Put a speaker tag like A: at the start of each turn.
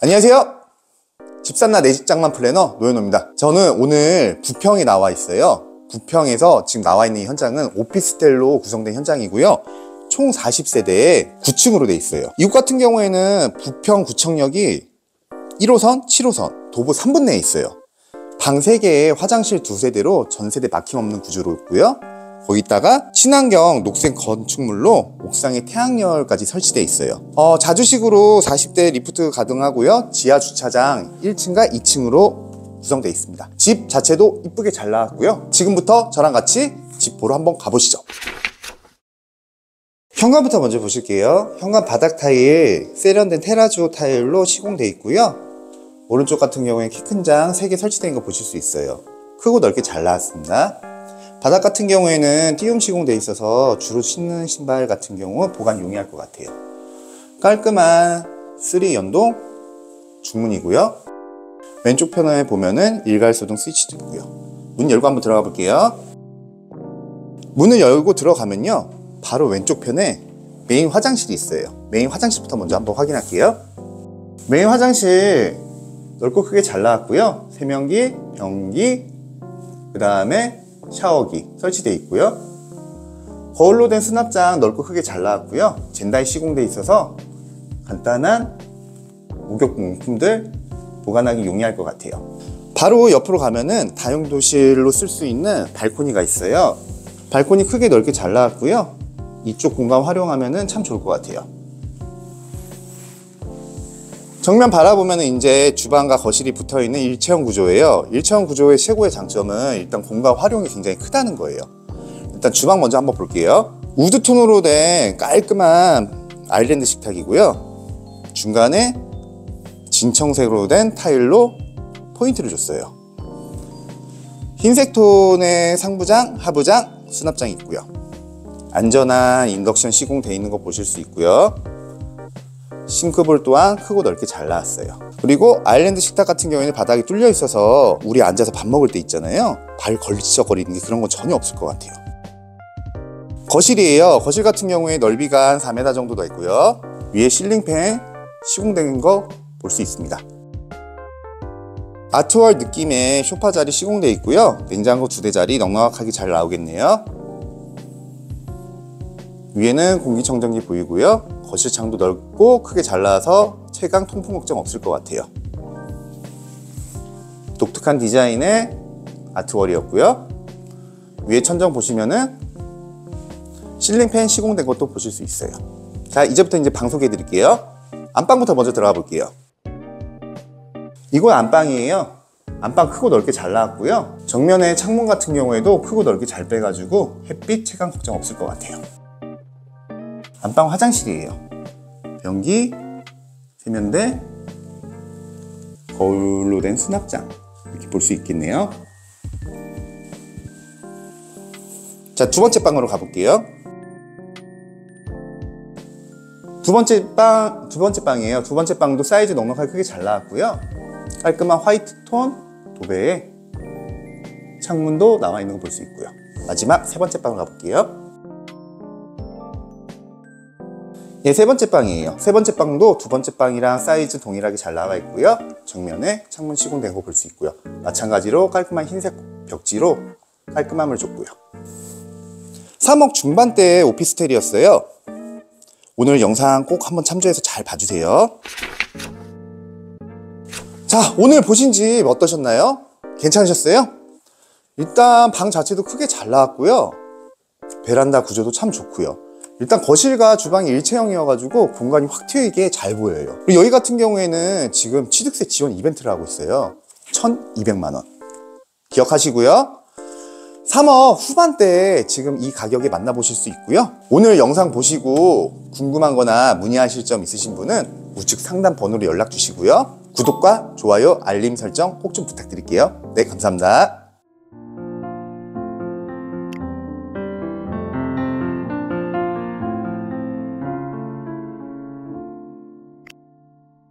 A: 안녕하세요. 집산나 내 집장만 플래너 노현호입니다. 저는 오늘 부평에 나와 있어요. 부평에서 지금 나와 있는 이 현장은 오피스텔로 구성된 현장이고요. 총 40세대에 9층으로 돼 있어요. 이곳 같은 경우에는 부평 구청역이 1호선, 7호선, 도보 3분 내에 있어요. 방 3개에 화장실 2세대로 전세대 막힘없는 구조로 있고요. 거기다가 친환경 녹색 건축물로 옥상에 태양열까지 설치되어 있어요. 어, 자주식으로 40대 리프트 가능하고요. 지하 주차장 1층과 2층으로 구성되어 있습니다. 집 자체도 이쁘게 잘 나왔고요. 지금부터 저랑 같이 집 보러 한번 가보시죠. 현관부터 먼저 보실게요. 현관 바닥 타일 세련된 테라주오 타일로 시공되어 있고요. 오른쪽 같은 경우에 키 큰 장 3개 설치된 거 보실 수 있어요. 크고 넓게 잘 나왔습니다. 바닥 같은 경우에는 띄움 시공되어 있어서 주로 신는 신발 같은 경우 보관 용이할 것 같아요. 깔끔한 3 연동 중문이고요. 왼쪽 편에 보면은 일괄 소등 스위치도 있고요. 문 열고 한번 들어가 볼게요. 문을 열고 들어가면요. 바로 왼쪽 편에 메인 화장실이 있어요. 메인 화장실부터 먼저 한번 확인할게요. 메인 화장실 넓고 크게 잘 나왔고요. 세면기, 변기, 그 다음에 샤워기 설치되어 있고요. 거울로 된 수납장 넓고 크게 잘 나왔고요. 젠다이 시공되어 있어서 간단한 목욕 용품들 보관하기 용이할 것 같아요. 바로 옆으로 가면은 다용도실로 쓸 수 있는 발코니가 있어요. 발코니 크게 넓게 잘 나왔고요. 이쪽 공간 활용하면은 참 좋을 것 같아요. 정면 바라보면 이제 주방과 거실이 붙어 있는 일체형 구조예요. 일체형 구조의 최고의 장점은 일단 공간 활용이 굉장히 크다는 거예요. 일단 주방 먼저 한번 볼게요. 우드톤으로 된 깔끔한 아일랜드 식탁이고요. 중간에 진청색으로 된 타일로 포인트를 줬어요. 흰색 톤의 상부장, 하부장, 수납장이 있고요. 안전한 인덕션 시공되어 있는 거 보실 수 있고요. 싱크볼 또한 크고 넓게 잘 나왔어요. 그리고 아일랜드 식탁 같은 경우에는 바닥이 뚫려 있어서 우리 앉아서 밥 먹을 때 있잖아요. 발 걸리적거리는 게 그런 건 전혀 없을 것 같아요. 거실이에요. 거실 같은 경우에 넓이가 한 4m 정도 더 있고요. 위에 실링팬 시공된 거 볼 수 있습니다. 아트월 느낌의 쇼파 자리 시공되어 있고요. 냉장고 두 대 자리 넉넉하게 잘 나오겠네요. 위에는 공기청정기 보이고요. 거실 창도 넓고 크게 잘 나와서 채광 통풍 걱정 없을 것 같아요. 독특한 디자인의 아트월이었고요. 위에 천정 보시면은 실링팬 시공된 것도 보실 수 있어요. 자, 이제부터 이제 방 소개해 드릴게요. 안방부터 먼저 들어가 볼게요. 이건 안방이에요. 안방 크고 넓게 잘 나왔고요. 정면에 창문 같은 경우에도 크고 넓게 잘 빼가지고 햇빛 채광 걱정 없을 것 같아요. 안방 화장실이에요. 변기, 세면대, 거울로 된 수납장 이렇게 볼 수 있겠네요. 자, 두 번째 방으로 가볼게요. 두 번째 방, 두 번째 방이에요. 두 번째 방도 사이즈 넉넉하게 크게 잘 나왔고요. 깔끔한 화이트 톤 도배에 창문도 나와 있는 거 볼 수 있고요. 마지막 세 번째 방으로 가볼게요. 예, 세 번째 방이에요. 세 번째 방도 두 번째 방이랑 사이즈 동일하게 잘 나와 있고요. 정면에 창문 시공된 거 볼 수 있고요. 마찬가지로 깔끔한 흰색 벽지로 깔끔함을 줬고요. 3억 중반대의 오피스텔이었어요. 오늘 영상 꼭 한번 참조해서 잘 봐주세요. 자, 오늘 보신 집 어떠셨나요? 괜찮으셨어요? 일단 방 자체도 크게 잘 나왔고요. 베란다 구조도 참 좋고요. 일단 거실과 주방이 일체형이어가지고 공간이 확 트이게 잘 보여요. 그리고 여기 같은 경우에는 지금 취득세 지원 이벤트를 하고 있어요. 1,200만원. 기억하시고요. 3억 후반대에 지금 이 가격에 만나보실 수 있고요. 오늘 영상 보시고 궁금한 거나 문의하실 점 있으신 분은 우측 상단 번호로 연락 주시고요. 구독과 좋아요, 알림 설정 꼭 좀 부탁드릴게요. 네, 감사합니다.